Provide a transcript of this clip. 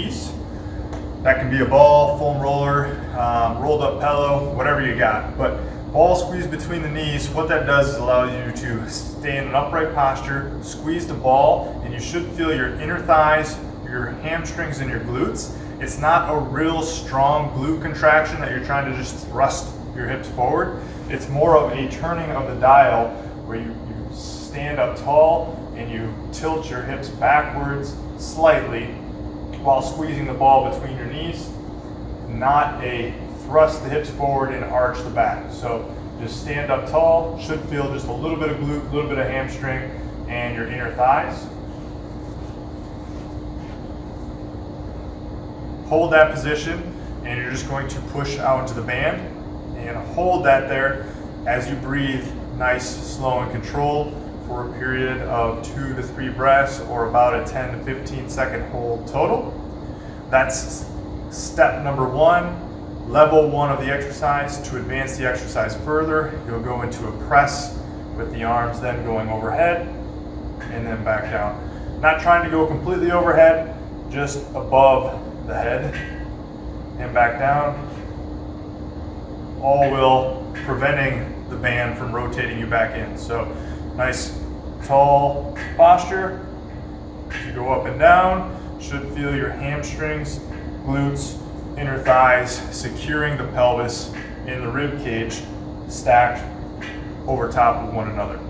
knees. That can be a ball, foam roller, um, rolled up pillow, whatever you got. But ball squeezed between the knees, what that does is allow you to stay in an upright posture, squeeze the ball, and you should feel your inner thighs, your hamstrings, and your glutes. It's not a real strong glute contraction that you're trying to just thrust your hips forward. It's more of a turning of the dial where you, you stand up tall and you tilt your hips backwards slightly while squeezing the ball between your knees, not a thrust the hips forward and arch the back. So just stand up tall, should feel just a little bit of glute, a little bit of hamstring, and your inner thighs. Hold that position, and you're just going to push out into the band, and hold that there as you breathe nice, slow, and controlled for a period of two to three breaths or about a 10 to 15 second hold total. That's step number one. Level one of the exercise. To advance the exercise further, you'll go into a press with the arms then going overhead and then back down. Not trying to go completely overhead, just above the head and back down. All will preventing the band from rotating you back in. So nice tall posture. As you go up and down, should feel your hamstrings, glutes, inner thighs securing the pelvis in the rib cage stacked over top of one another.